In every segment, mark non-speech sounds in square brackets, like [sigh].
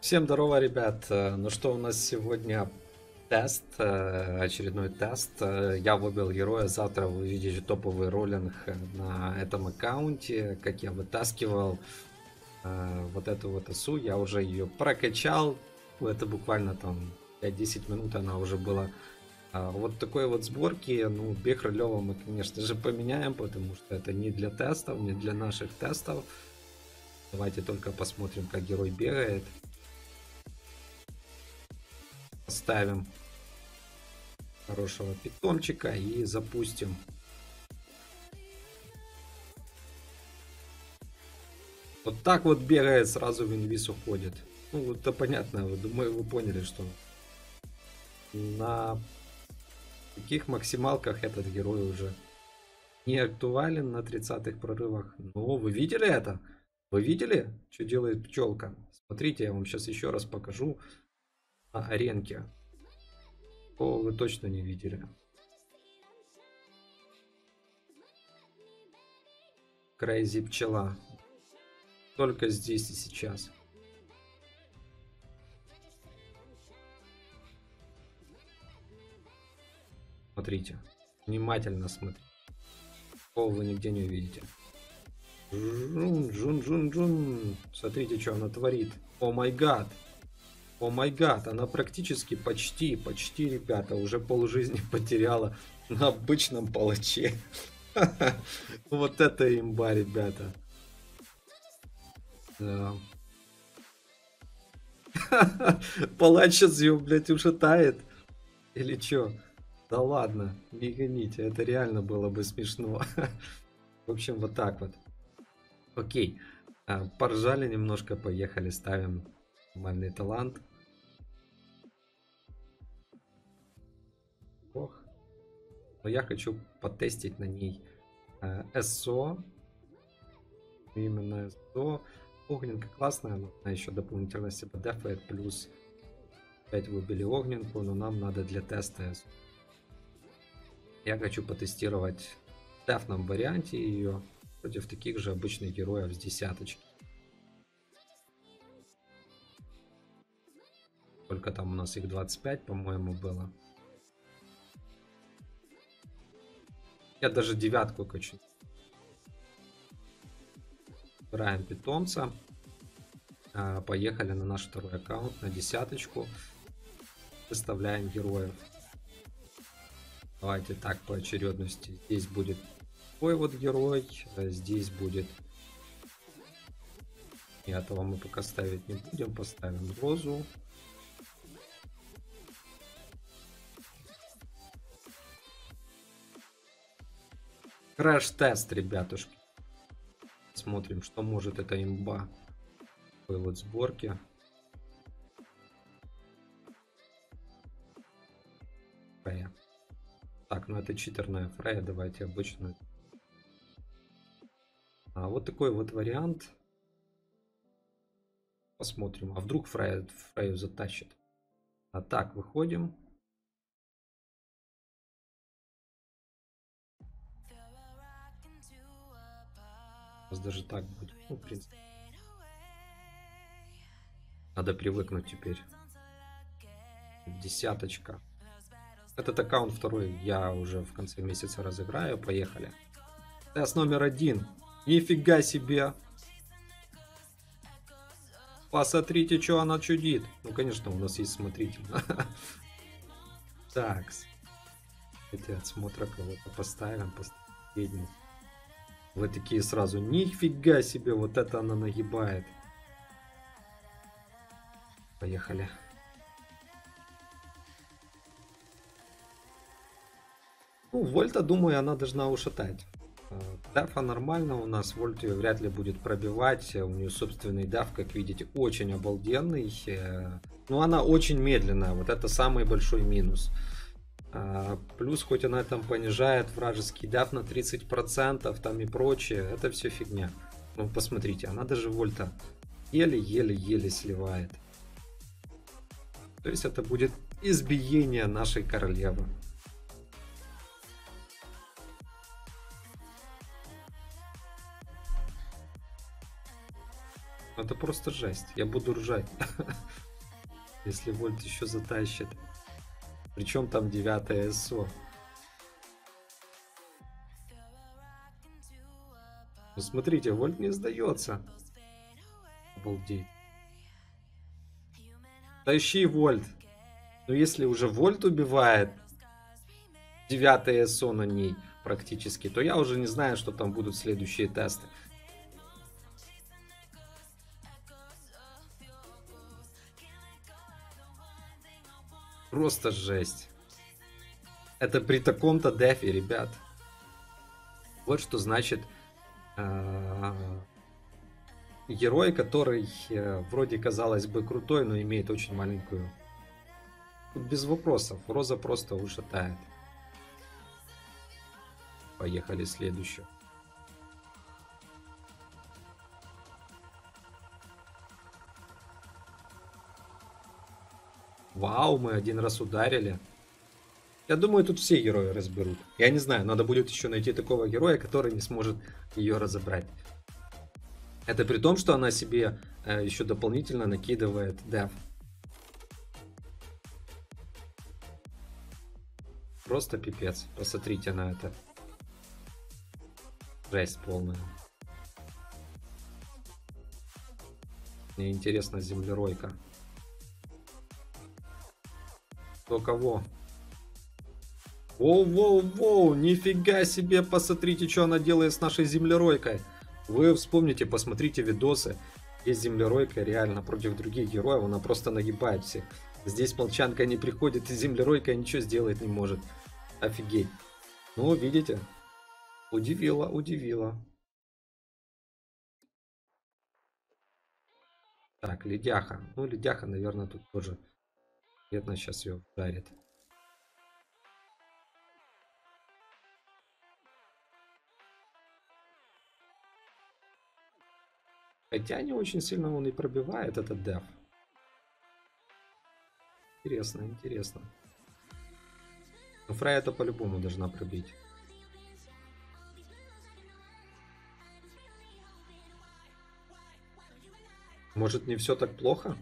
Всем здорово, ребят. Э, Ну что, у нас сегодня тест, э, очередной тест. Э, Я выбил героя. Завтра вы увидите топовый роллинг на этом аккаунте, как я вытаскивал вот эту вот осу. Я уже ее прокачал. Это буквально там 5-10 минут она уже была. А Вот такой вот сборки, ну, бег Рылева мы, конечно же, поменяем, потому что это не для тестов, не для наших тестов. Давайте только посмотрим, как герой бегает. Ставим хорошего питомчика и запустим. Вот так вот бегает, сразу в инвиз уходит. Ну, это понятно, думаю, вы поняли, что на таких максималках этот герой уже не актуален на 30-х прорывах. Но вы видели это? Вы видели, что делает пчелка? Смотрите, я вам сейчас еще раз покажу на аренке. О, вы точно не видели. Крейзи пчела. Только здесь и сейчас. Смотрите. Внимательно смотрите. Такого вы нигде не увидите. Жун, жун, жун, жун. Смотрите, что она творит. О май гад. О май гад, она практически почти, почти, ребята, уже полжизни [laughs] потеряла на обычном палаче. [laughs] Вот это имба, ребята. Да. [laughs] Палач сейчас ее, блядь, ушатает. Или чё? Да ладно, не гоните, это реально было бы смешно. В общем, вот так вот. Окей, а, поржали немножко, поехали, ставим нормальный талант. Но я хочу потестить на ней э, СО. Именно СО. Огненка классная, но она еще дополнительно себя дефает. Плюс 5 выбили огненку, но нам надо для теста СО. Я хочу потестировать в дефном варианте ее против таких же обычных героев с десяточки. Только там у нас их 25, по-моему, было. Я даже девятку хочу. Выбираем питомца. А, Поехали на наш второй аккаунт, на десяточку. Выставляем героев. Давайте так по очередности. Здесь будет такой вот герой, а здесь будет... И этого мы пока ставить не будем, поставим розу. Краш-тест, ребятушки. Смотрим, что может эта имба. Такой вот сборки. Фрея. Так, ну это читерная Фрея, давайте обычную. А вот такой вот вариант. Посмотрим, а вдруг Фрея, Фрею затащит. А так, выходим. Сейчас даже так будет. Ну, в принципе. Надо привыкнуть теперь. Десяточка. Этот аккаунт второй я уже в конце месяца разыграю. Поехали. Тест номер один. Нифига себе. Посмотрите, что она чудит. Ну, конечно, у нас есть смотритель. [laughs] Так. Эти отсмотра кого-то поставим. Последний. Вы такие сразу, нифига себе, вот это она нагибает. Поехали. Ну, Вольта, думаю, она должна ушатать. Дафа нормально у нас, Вольт ее вряд ли будет пробивать. У нее собственный даф, как видите, очень обалденный. Э, Но она очень медленная, вот это самый большой минус. А, Плюс, хоть она там понижает вражеский даф на 30%, там и прочее, это все фигня. Ну, посмотрите, она даже вольта еле-еле-еле сливает. То есть это будет избиение нашей королевы. Это просто жесть. Я буду ржать. [laughs] Если Вольт еще затащит. Причем там 9 СО. Ну смотрите, Вольт не сдается. Обалдеть. Тащи Вольт. Но если уже Вольт убивает 9 СО на ней практически, то я уже не знаю, что там будут следующие тесты. Просто жесть. Это при таком-то дефе, ребят. Вот что значит э, герой, который э, вроде казалось бы крутой, но имеет очень маленькую. Тут без вопросов. Роза просто ушатает. Поехали следующую. Вау, мы один раз ударили. Я думаю, тут все герои разберут. Я не знаю, надо будет еще найти такого героя, который не сможет ее разобрать. Это при том, что она себе э, еще дополнительно накидывает деф. Просто пипец. Посмотрите на это. Жесть полная. Мне интересна землеройка. Кто кого? Воу-воу-воу, нифига себе, посмотрите, что она делает с нашей землеройкой. Вы вспомните, посмотрите видосы. Есть землеройка реально против других героев, она просто нагибает всех. Здесь молчанка не приходит, и землеройка ничего сделать не может. Офигеть. Ну, видите? Удивило, удивило. Так, ледяха. Ну, ледяха, наверное, тут тоже Конкретно сейчас ее ударит. Хотя не очень сильно он и пробивает этот деф. Интересно, интересно. Но Фрей это по-любому должна пробить. Может не все так плохо?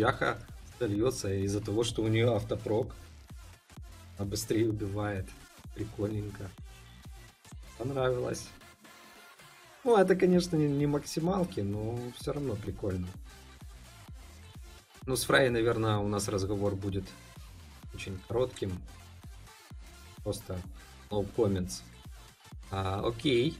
Ледяха сольется из-за того, что у нее автопрок. Она быстрее убивает. Прикольненько. Понравилось. Ну, это, конечно, не максималки, но все равно прикольно. Ну, с Фрей, наверное, у нас разговор будет очень коротким. Просто no comments. А, окей.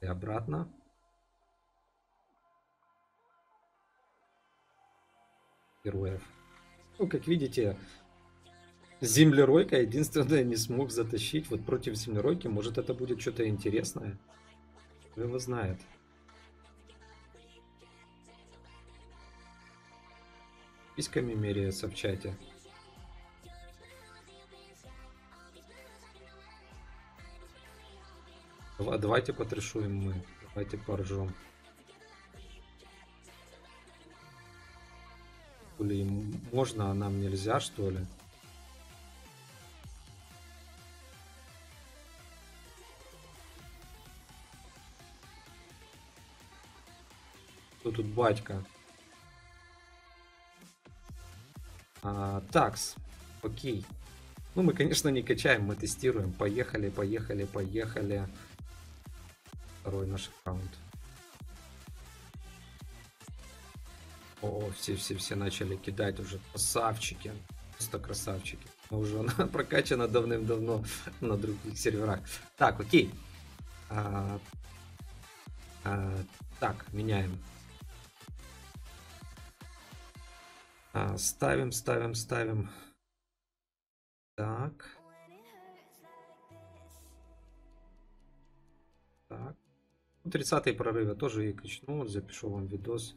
И обратно. Героев. Ну, как видите, землеройка единственное не смог затащить. Вот против землеройки, может это будет что-то интересное. Кто его знает. Письками меряется в чате. Давайте потрешуем мы. Давайте поржем. Или можно, а нам нельзя, что ли? Кто тут батька? А, такс. Окей. Ну, мы, конечно, не качаем, мы тестируем. Поехали, поехали, поехали. Второй наш аккаунт. О, все-все-все начали кидать уже красавчики. Просто красавчики. Уже [laughs] она прокачана давным-давно на других серверах. Так, окей. А, а, так, меняем. А, ставим, ставим, ставим. Так. Так. 30 прорывы тоже и качну. Запишу вам видос.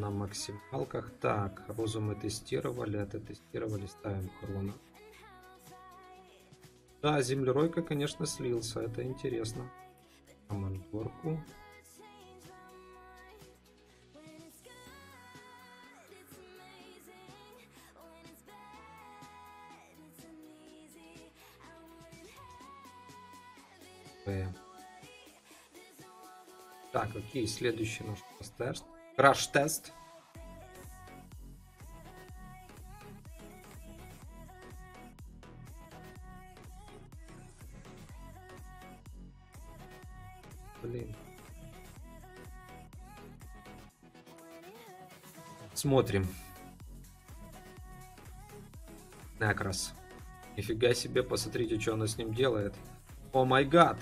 На максималках. Так, розу мы тестировали, это тестировали, ставим хрона. Да, землеройка, конечно, слился, это интересно. Командорку. Так, окей, следующий наш тест. Краш-тест. Блин. Смотрим. Накрас. Нифига себе, посмотрите, что она с ним делает. О май гад.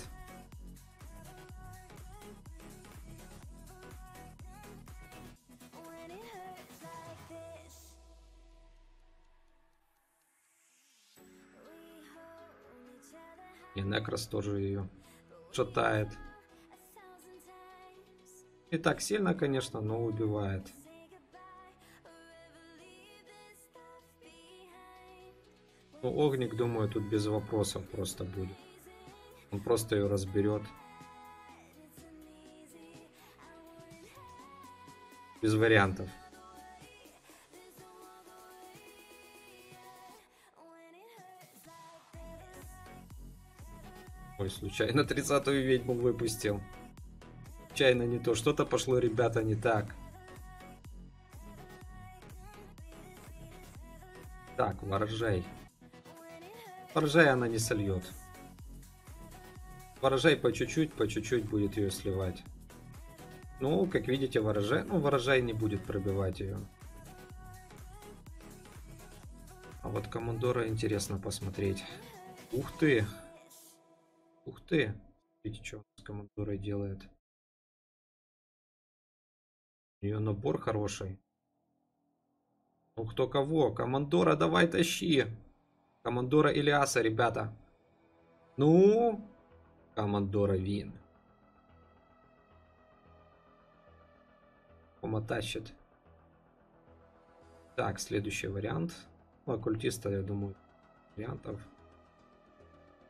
И Некрас тоже ее шатает. Не так сильно, конечно, но убивает. Ну, Огник, думаю, тут без вопросов просто будет. Он просто ее разберет. Без вариантов. Ой, случайно 30-ю ведьму выпустил. Случайно не то. Что-то пошло, ребята, не так. Так, ворожай. Ворожай она не сольет. Ворожай по чуть-чуть, по чуть-чуть будет ее сливать. Ну, как видите, ворожай, ну, ворожай не будет пробивать ее. А вот командора интересно посмотреть. Ух ты! Ты! Видите, что он с командорой делает. У нее набор хороший. Ну, кто кого? Командора, давай тащи! Командора Илиаса, ребята. Ну, Командора Вин. Кома тащит. Так, следующий вариант. Ну, оккультиста, я думаю, вариантов.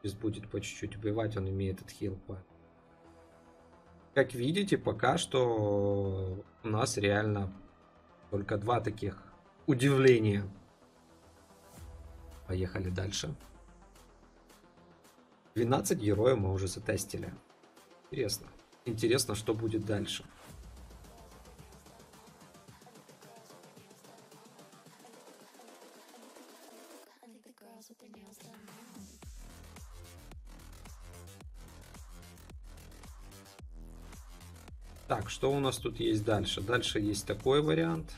Здесь будет по чуть-чуть убивать, он имеет этот хил. Как видите, пока что у нас реально только два таких удивления. Поехали дальше. 12 героев мы уже затестили. Интересно. Интересно, что будет дальше. Так, что у нас тут есть дальше? Дальше есть такой вариант.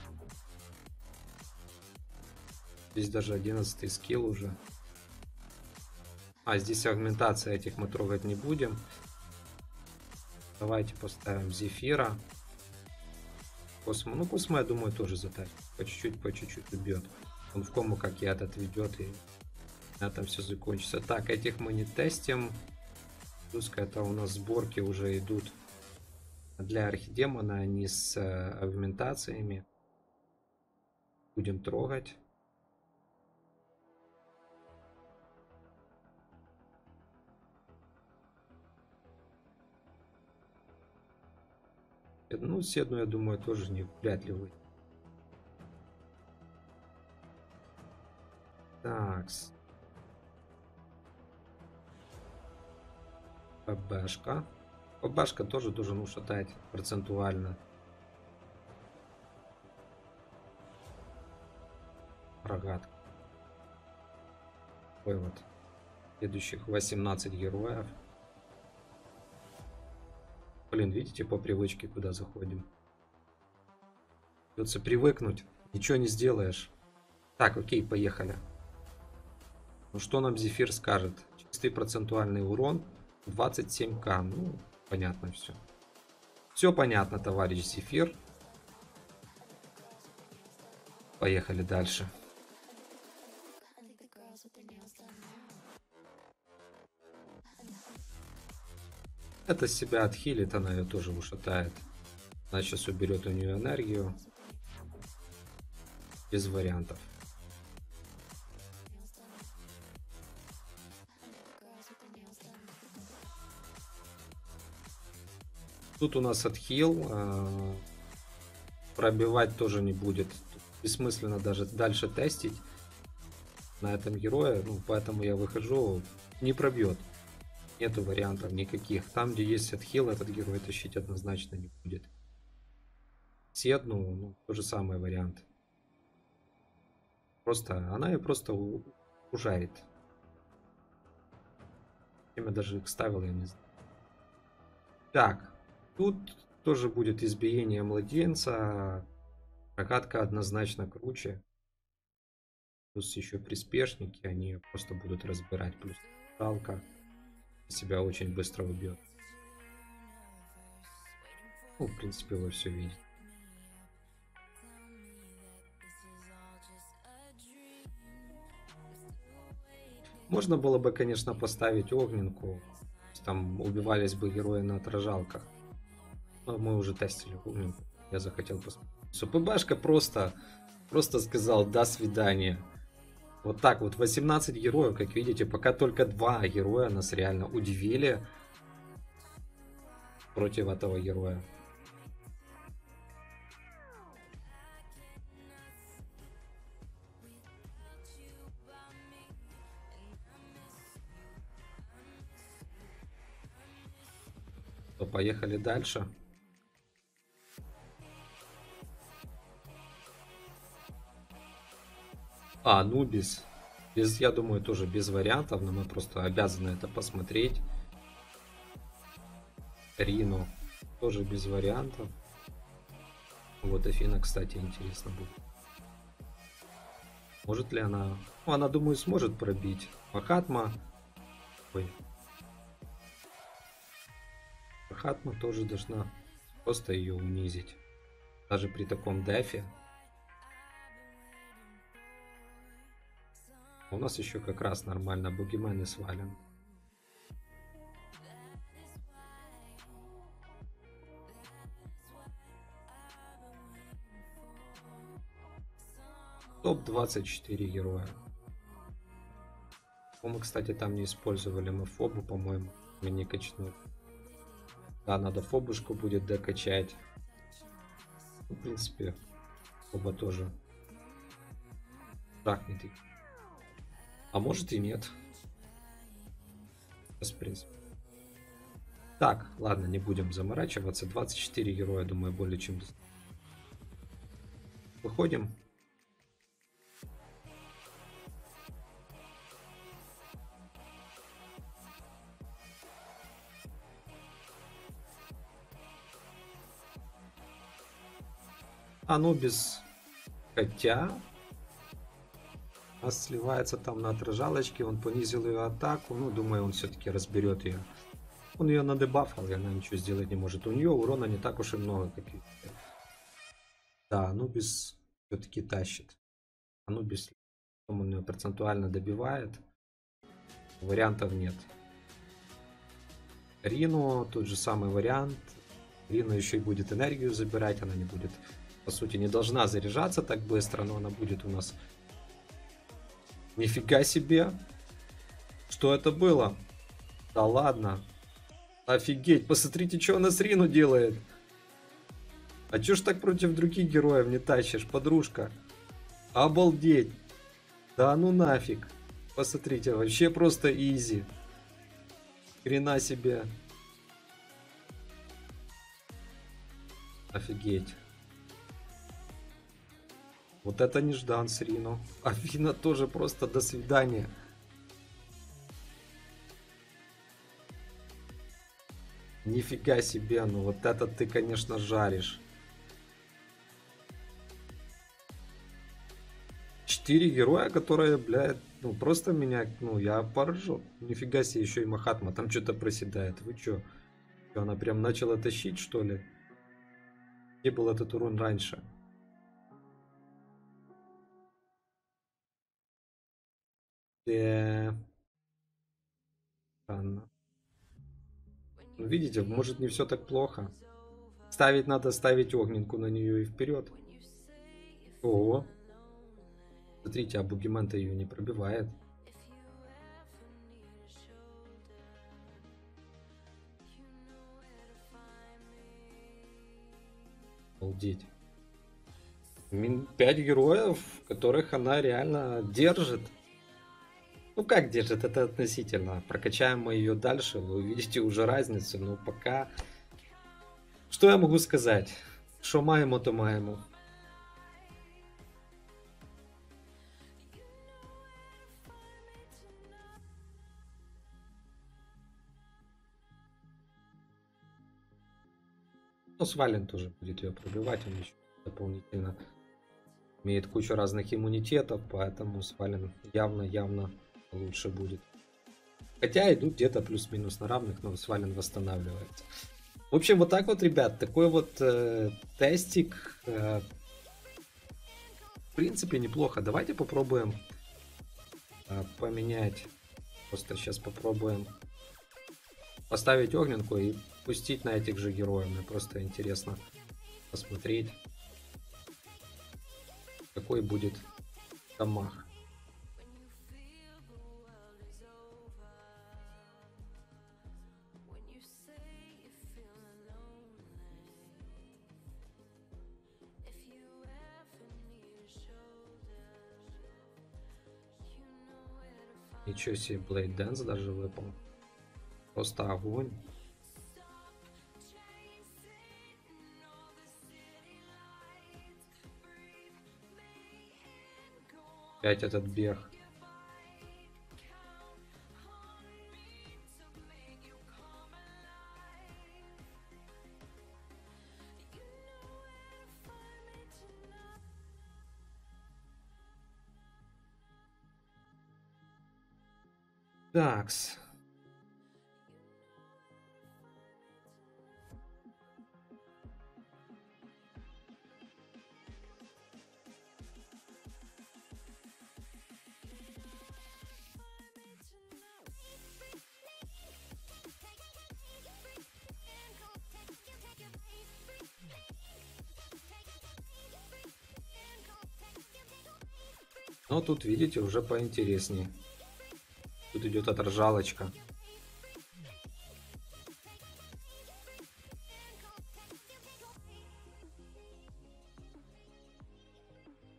Здесь даже 11 скилл уже. А, здесь агментация этих мы трогать не будем. Давайте поставим Зефира. Космо. Ну, Космо, я думаю, тоже затащит. По чуть-чуть, по чуть-чуть убьет. Он в кому как яд отведет и на этом все закончится. Так, этих мы не тестим. Пускай это у нас сборки уже идут для архидемона, они с э, агментациями. Будем трогать. Ну, седну, я думаю, тоже не вряд ли вы. Так. ПБшка. ПБшка тоже должен ушатать процентуально. Рогатка. Вот. Следующих 18 героев. Блин, видите, по привычке куда заходим. Придется привыкнуть. Ничего не сделаешь. Так, окей, поехали. Ну что нам Зефир скажет? Чистый процентуальный урон 27к. Ну, понятно все. Все понятно, товарищ Зефир. Поехали дальше. Это себя отхилит, она ее тоже ушатает. Она сейчас уберет у нее энергию. без вариантов. Тут у нас отхил. А, пробивать тоже не будет. Бессмысленно даже дальше тестить на этом герое. Ну, поэтому я выхожу. Не пробьет. Нету вариантов никаких. Там, где есть отхил, этот герой тащить однозначно не будет. Седну, ну, то же самый вариант. Просто, она ее просто ужарит. Время даже их ставил, я не знаю. Так, Тут тоже будет избиение младенца. Рогатка однозначно круче. Плюс еще приспешники, они просто будут разбирать. Плюс жалко себя очень быстро убьет. Ну, в принципе, вы все видите. Можно было бы, конечно, поставить огненку. Там убивались бы герои на отражалках. Но мы уже тестили, помню. Я захотел посмотреть. СПБшка просто, просто сказал до свидания. Вот так вот, 18 героев, как видите, пока только два героя нас реально удивили против этого героя. Поехали дальше. А, Нубис. Без, я думаю, тоже без вариантов, но мы просто обязаны это посмотреть. Рино тоже без вариантов. Вот Афина, кстати, интересно будет. Может ли она... Ну, она, думаю, сможет пробить. Махатма... Ой. Махатма тоже должна просто ее унизить. Даже при таком дефе. У нас еще как раз нормально бугимены свален. Топ-24 героя. Мы, кстати, там не использовали мы фобу, по-моему. Мы не качнули. Да, надо фобушку будет докачать. Ну, в принципе, фоба тоже трахнет их. А может и нет. Сейчас. Так, ладно, не будем заморачиваться. 24 героя, думаю, более чем... Выходим. Анубис. Хотя, а сливается там на отражалочке, он понизил ее атаку, ну, думаю, он все-таки разберет ее. Он ее надебафал, и она ничего сделать не может. У нее урона не так уж и много, как Да, Анубис все-таки тащит. Анубис, он ее процентуально добивает. Вариантов нет. Рину, тот же самый вариант. Рина еще и будет энергию забирать, она не будет, по сути, не должна заряжаться так быстро, но она будет у нас Нифига себе. Что это было? Да ладно. Офигеть, посмотрите, что она с Рину делает. А чё ж так против других героев не тащишь, подружка? Обалдеть. Да ну нафиг. Посмотрите, вообще просто изи. Хрена себе. Офигеть. Вот это неждан с Рино. [laughs] Афина тоже просто до свидания. Нифига себе, ну вот это ты, конечно, жаришь. Четыре героя, которые, блядь, ну просто меня, ну я поражу. Нифига себе, еще и Махатма там что-то проседает. Вы чё? Она прям начала тащить, что ли? Где был этот урон раньше? Э, странно. Ну, видите, может не все так плохо. Ставить надо ставить огненку на нее и вперед. О, Смотрите, а Бугимента ее не пробивает. Обалдеть. 5 героев, которых она реально держит. Ну как держит, это относительно. Прокачаем мы ее дальше, вы увидите уже разницу. Но пока... Что я могу сказать? Что маємо, то маємо. Ну, Свален тоже будет ее пробивать, он еще дополнительно имеет кучу разных иммунитетов, поэтому Свален явно-явно лучше будет. Хотя идут где-то плюс-минус на равных, но Свален восстанавливается. В общем, вот так вот, ребят, такой вот э, тестик. Э, в принципе, неплохо. Давайте попробуем э, поменять. Просто сейчас попробуем поставить огненку и пустить на этих же героев. Мне просто интересно посмотреть, какой будет дамаг. Ничего себе, Blade Dance даже выпал. Просто огонь. Опять этот бег. Такс. Но тут, видите, уже поинтереснее. Тут идет отражалочка.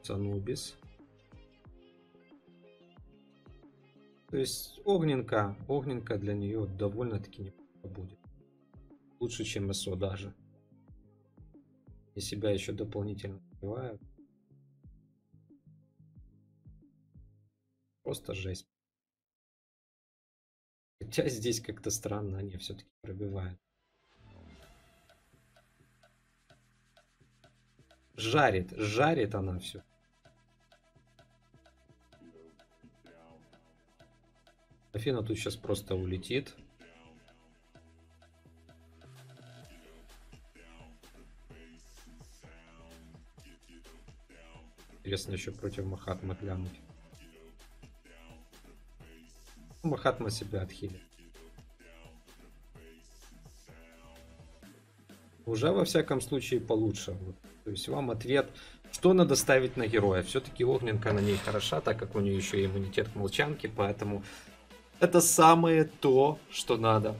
Санубис. То есть огненка, огненка для нее довольно-таки неплохо будет. Лучше, чем СО даже. И себя еще дополнительно убивают. Просто жесть. Хотя здесь как-то странно они все-таки пробивают. Жарит, жарит она все. Афина тут сейчас просто улетит. Интересно еще против Махатмы глянуть. Махатма себя отхилит. Уже во всяком случае получше. Вот. То есть вам ответ, что надо ставить на героя. Все-таки Огненка на ней хороша, так как у нее еще и иммунитет к молчанке, поэтому это самое то, что надо.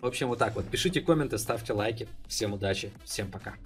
В общем, вот так вот. Пишите комменты, ставьте лайки. Всем удачи, всем пока.